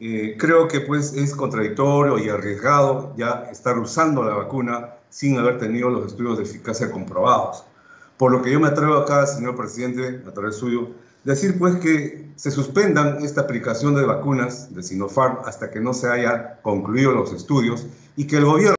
eh, creo que pues es contradictorio y arriesgado ya estar usando la vacuna sin haber tenido los estudios de eficacia comprobados. Por lo que yo me atrevo acá, señor presidente, a través suyo, decir pues que se suspendan esta aplicación de vacunas de Sinopharm hasta que no se haya concluido los estudios y que el gobierno